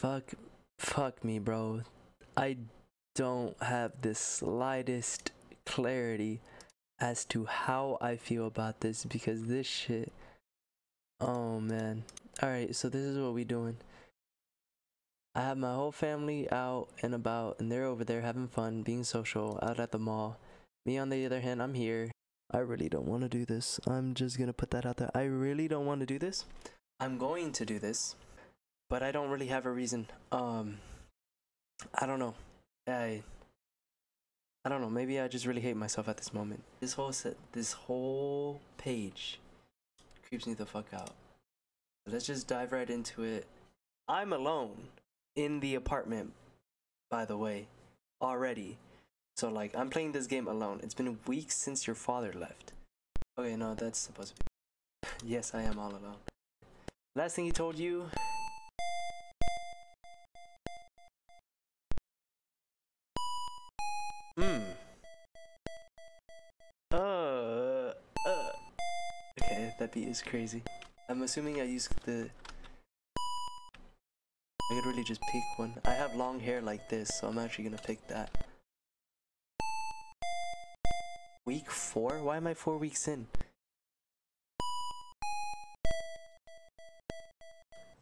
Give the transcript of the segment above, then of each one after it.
Fuck, fuck me, bro. I don't have the slightest clarity as to how I feel about this because this shit. Oh man. Alright, so this is what we doing. I have my whole family out and about, and they're over there having fun, being social, out at the mall. Me, on the other hand, I'm here. I really don't want to do this. I'm just gonna put that out there. I really don't want to do this. I'm going to do this, but I don't really have a reason. Um, I don't know. I I don't know. Maybe I just really hate myself at this moment. This whole set, this whole page creeps me the fuck out. Let's just dive right into it. I'm alone in the apartment, by the way, already. So like, I'm playing this game alone. It's been weeks since your father left. Okay, no, that's supposed to be. yes, I am all alone. Last thing he told you. Hmm. Uh, uh. Okay, that beat is crazy. I'm assuming I use the. I could really just pick one. I have long hair like this, so I'm actually gonna pick that. Week four? Why am I four weeks in?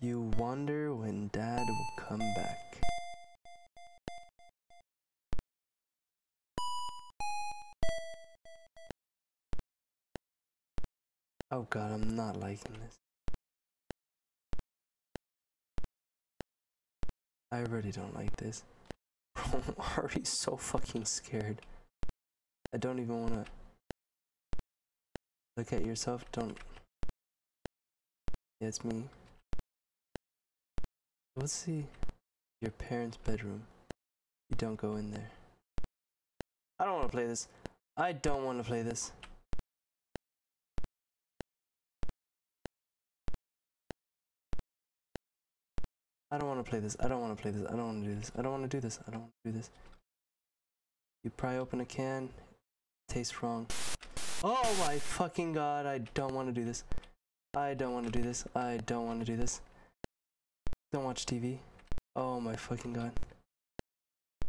You wonder when dad will come back. Oh god, I'm not liking this. I really don't like this. I'm already so fucking scared. I don't even want to look at yourself. Don't. Yeah, it's me. Let's see your parents' bedroom. You don't go in there. I don't want to play this. I don't want to play this. I don't want to play this. I don't want to play this. I don't want to do this. I don't want to do this. I don't want to do this. You pry open a can. Tastes wrong. Oh my fucking god. I don't want to do this. I don't want to do this. I don't want to do this. Don't watch TV. Oh my fucking god.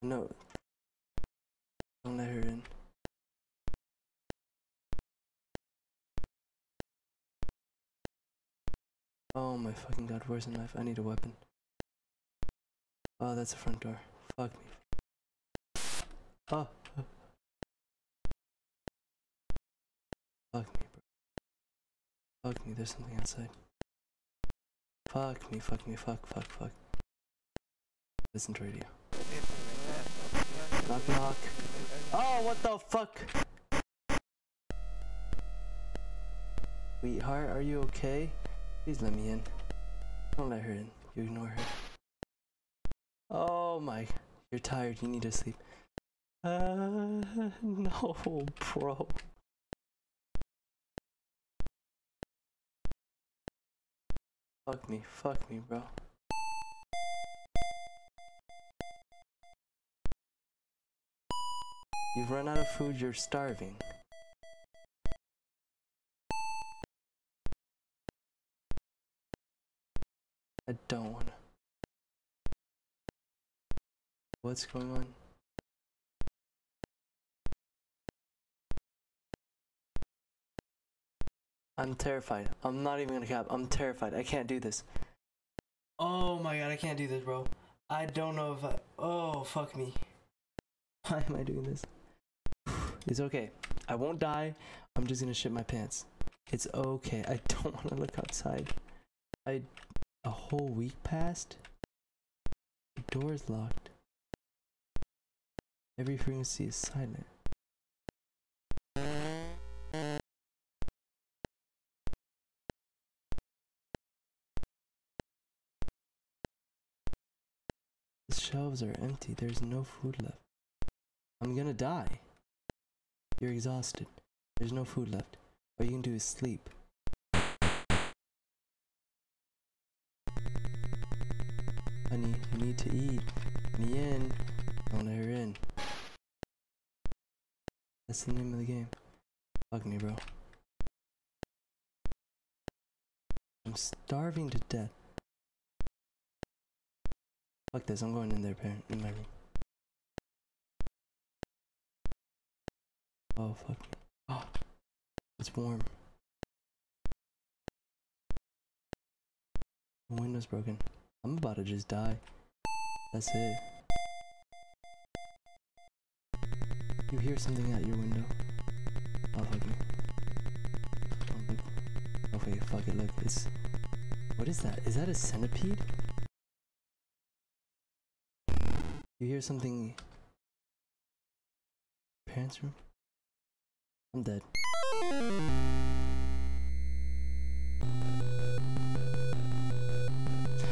No. Don't let her in. Oh my fucking god, where's the knife? I need a weapon. Oh, that's the front door. Fuck me. Oh. Fuck me, bro. Fuck me, there's something outside. Fuck me, fuck me, fuck, fuck, fuck. Listen to radio. Knock, knock. Oh, what the fuck? Sweetheart, are you okay? Please let me in. Don't let her in. You ignore her. Oh my. You're tired. You need to sleep. Uh, no, bro. Fuck me. Fuck me, bro. You've run out of food. You're starving. I don't wanna. What's going on? I'm terrified. I'm not even gonna cap. I'm terrified. I can't do this. Oh my god, I can't do this, bro. I don't know if I. Oh, fuck me. Why am I doing this? It's okay. I won't die. I'm just gonna shit my pants. It's okay. I don't want to look outside. I. A whole week passed? The door's locked. Every frequency is silent. The shelves are empty. There's no food left. I'm gonna die. You're exhausted. There's no food left. All you can do is sleep. Honey, you need to eat. Me in. Don't let her in. That's the name of the game. Fuck me, bro. I'm starving to death. Fuck this, I'm going in there, parent, in my room. Oh, fuck me. Oh, it's warm. The window's broken. I'm about to just die. That's it. You hear something at your window. Fuck me. Oh, fuck. Oh, wait, fuck it, look, it's... What is that? Is that a centipede? You hear something... Parents' room? I'm dead.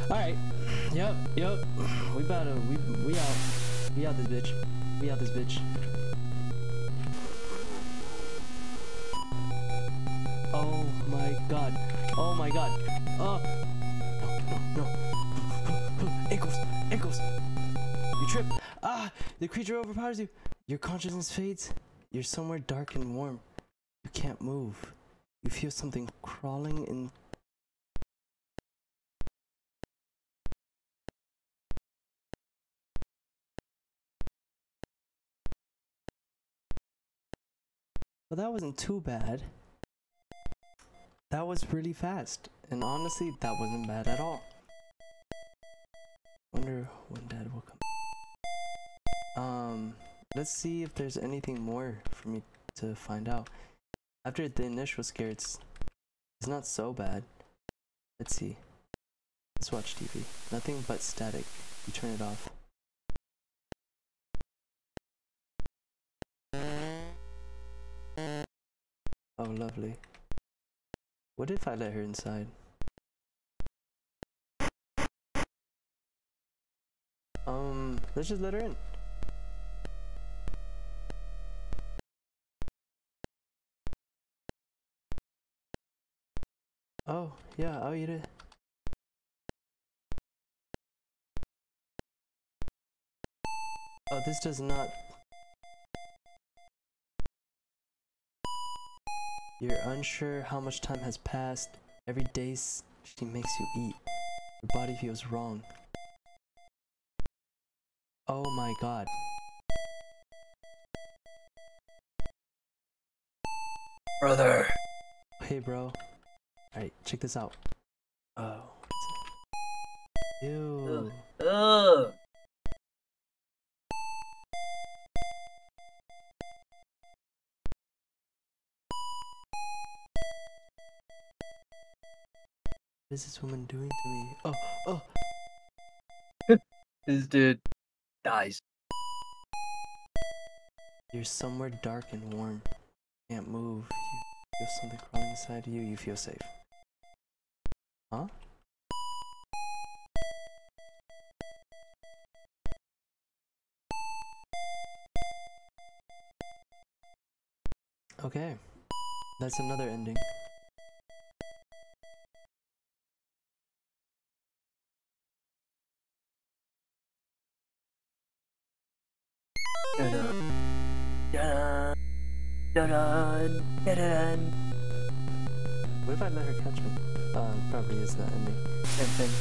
Alright. Yep, yep. We about to we we out. We out this bitch. We out this bitch. Oh my god. Oh my god. Oh no no no. Ankles! Ankles! You trip! Ah! The creature overpowers you! Your consciousness fades. You're somewhere dark and warm. You can't move. You feel something crawling in. Well, that wasn't too bad. That was really fast. And honestly, that wasn't bad at all. Wonder when dad will come. Um, let's see if there's anything more for me to find out. After the initial scare, it's, it's not so bad. Let's see. Let's watch TV. Nothing but static. You turn it off. Oh, lovely. What if I let her inside? Um, let's just let her in. Oh, yeah, I'll eat it. Oh, this does not. You're unsure how much time has passed. Every day she makes you eat. Your body feels wrong. Oh my god. Brother. Hey, bro. Alright, check this out. Oh. Ew. Ugh. What is this woman doing to me? Oh, oh. This dude dies. You're somewhere dark and warm. Can't move. You feel something crawling inside of you. You feel safe. Huh? Okay. That's another ending. Dun-dun. Dun-dun. Dun-dun. Dun-dun. What if I let her catch me? Uh, probably is the ending. Same thing.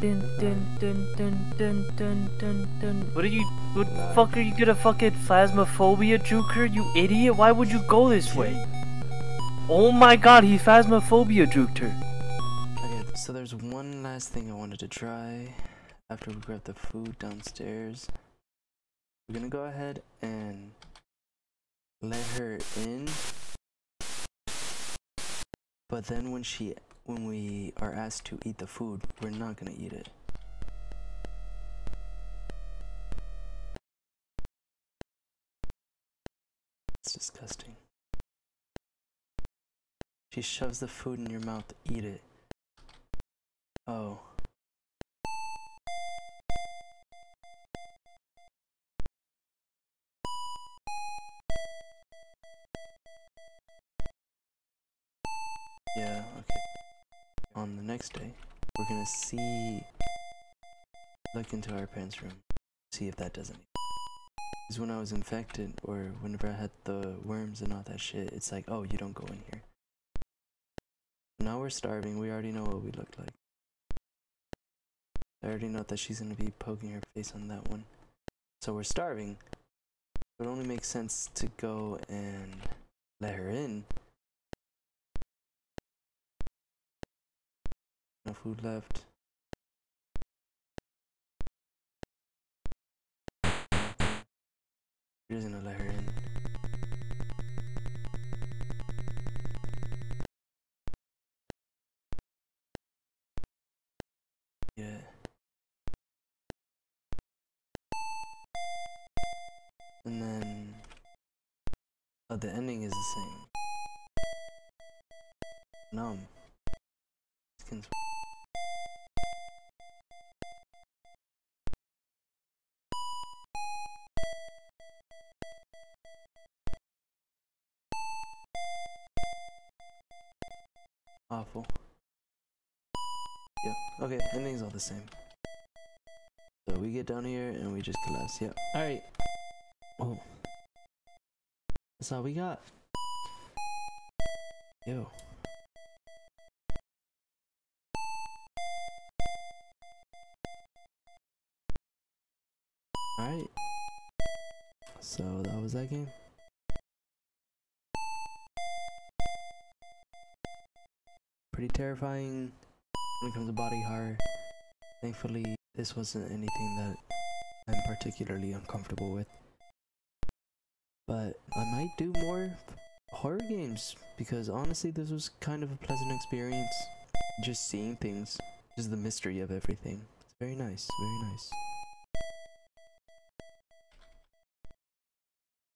Dun dun dun dun dun dun dun dun. What are you? What the Nah. fuck are you gonna fucking phasmophobia juke her? You idiot! Why would you go this way? Oh my god, he phasmophobia juked her. Okay, so there's one last thing I wanted to try after we grab the food downstairs. We're gonna go ahead and let her in. But then when she when we are asked to eat the food, we're not gonna eat it. It's disgusting. She shoves the food in your mouth, eat it. Oh. Yeah, okay. On the next day, we're gonna see. Look into our parents' room. See if that doesn't. Because when I was infected, or whenever I had the worms and all that shit, it's like, oh, you don't go in here. Now we're starving. We already know what we look like. I already know that she's gonna be poking her face on that one. So we're starving. It only makes sense to go and let her in. No food left. We're just gonna let her in. Yeah. And then oh the ending is the same. Numb. Skins awful. Yep. Okay, ending's all the same. So we get down here and we just collapse. Yep. Alright. Oh. That's all we got. Yo. Alright. So that was that game. Pretty terrifying when it comes to body horror. Thankfully, this wasn't anything that I'm particularly uncomfortable with. But I might do more horror games because honestly, this was kind of a pleasant experience. Just seeing things, just the mystery of everything. It's very nice, very nice.